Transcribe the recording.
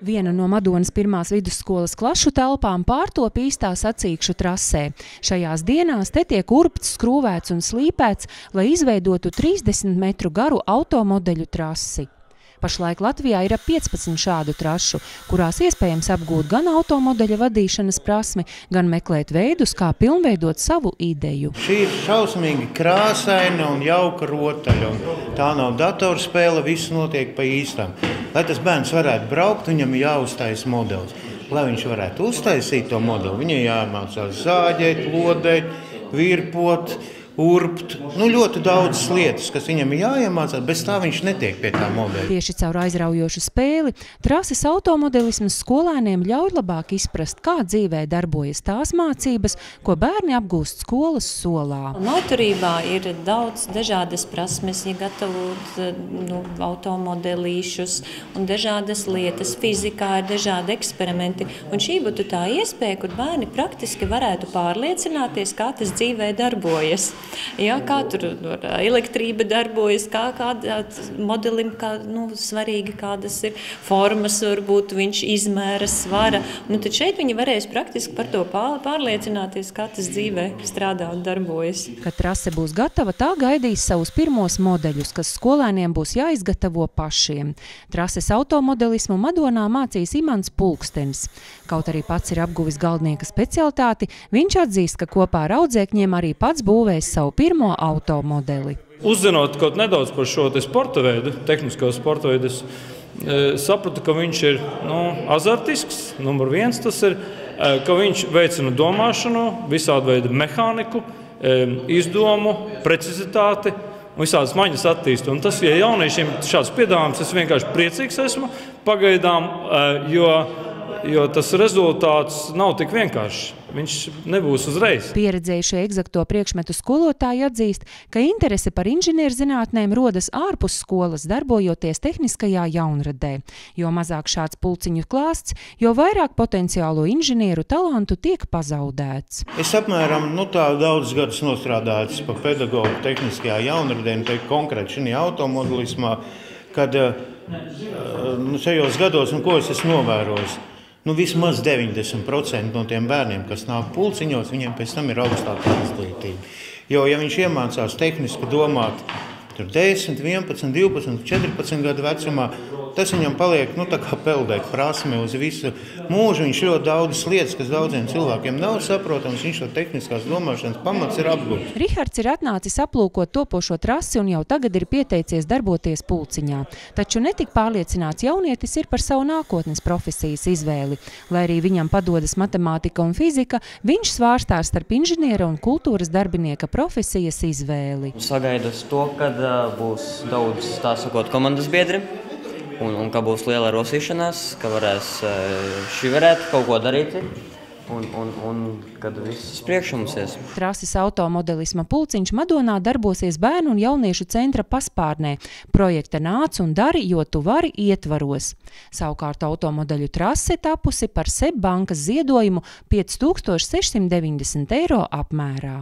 Viena no Madonas pirmās vidusskolas klašu telpām pārtop īstā sacīkšu trasē. Šajās dienās te tiek urpts, skrūvēts un slīpēts, lai izveidotu 30 metru garu automodeļu trasi. Pašlaik Latvijā ir ap 15 šādu trašu, kurās iespējams apgūt gan automodeļa vadīšanas prasmi, gan meklēt veidus, kā pilnveidot savu ideju. Šī ir šausmīgi krāsaina un jauka rotaļa. Un tā nav datorspēle, viss notiek pa īstam. Lai tas bērns varētu braukt, viņam ir jāuztais modelis. Lai viņš varētu uztaisīt to modeli, viņam jāmācās zāģēt, lodēt, virpot urbt. Nu, ļoti daudz lietas, kas viņam ir jāiemācās, bez tā viņš netiek pie tā modeļa. Tieši caur aizraujošu spēli trases automodelisms skolēniem ļauj labāk izprast, kā dzīvē darbojas tās mācības, ko bērni apgūst skolas solā. Noturībā ir daudz dažādas prasmes, ja gatavot nu, automodelīšus un dažādas lietas. Fizikā ir dažādi eksperimenti. Un šī būtu tā iespēja, kur bērni praktiski varētu pārliecināties, kā tas dzīvē darbojas. Jā, kā tur elektrība darbojas, kā kādā modelim kā, nu, svarīgi, kādas ir formas, varbūt viņš izmēra svara. Nu, tad šeit viņi varēs praktiski par to pārliecināties, kā tas dzīvē strādā un darbojas. Kad trase būs gatava, tā gaidīs savus pirmos modeļus, kas skolēniem būs jāizgatavo pašiem. Trases automodelismu Madonā mācīs Imants Pulkstenis. Kaut arī pats ir apguvis galdnieka specialitāti, viņš atzīst, ka kopā ar audzēkņiem arī pats būvēs savu pirmo automodeli. Uzzinot kaut nedaudz par šo te sporta veidu, tehnisko sporta veidu, es e, sapratu, ka viņš ir nu, azartisks. Numur viens tas ir, e, ka viņš veicina domāšanu, visādi veidu mehāniku, e, izdomu, precizitāti. Visādas maņas attīstīt. Tas, ja jauniešiem šāds piedāvājums, es vienkārši priecīgs esmu pagaidām, jo jo tas rezultāts nav tik vienkāršs. Viņš nebūs uzreiz. Pieredzējušie eksakto priekšmetu skolotāji atzīst, ka interese par inženierzinātnēm rodas ārpus skolas, darbojoties tehniskajā jaunradē. Jo mazāk šāds pulciņu klāsts, jo vairāk potenciālo inženieru talantu tiek pazaudēts. Es apmēram nu, daudz gadus nostrādājis pa pedagogu tehniskajā jaunradē, un te konkrēti šajā automobilismā, kad eh, nu, šajos gados, nu, ko es esmu novērojis, Nu, vismaz 90% no tiem bērniem, kas nāk pulciņos, viņiem pēc tam ir augstāka izglītība. Jo, ja viņš iemācās tehniski domāt, tur 10, 11, 12, 14 gadu vecumā, tas viņam paliek nu, peldēt prasme uz visu mūžu. Viņš ļoti daudzas lietas, kas daudziem cilvēkiem nav saprotamas, viņš to tehniskās domāšanas pamats ir apgūts. Rihards ir atnācis aplūkot topošo trasi un jau tagad ir pieteicies darboties pulciņā. Taču netik pārliecināts jaunietis ir par savu nākotnes profesijas izvēli. Lai arī viņam padodas matemātika un fizika, viņš svārstās starp inženiera un kultūras darbinieka profesijas izvēli. Sagaidas to, kad uh, būs daudz, tā sakot, komandas biedri un, un ka būs liela rosīšanās, ka varēs eh, šī varētu kaut ko darīt. Un, un, un kad viss priekšā mums ies. Trases automodelisma pulciņš Madonā darbosies bērnu un jauniešu centra paspārnē. Projekta nāc un dari, jo tu vari ietvaros. Savukārt automodeļu trase tapusi par SEB bankas ziedojumu 5690 eiro apmērā.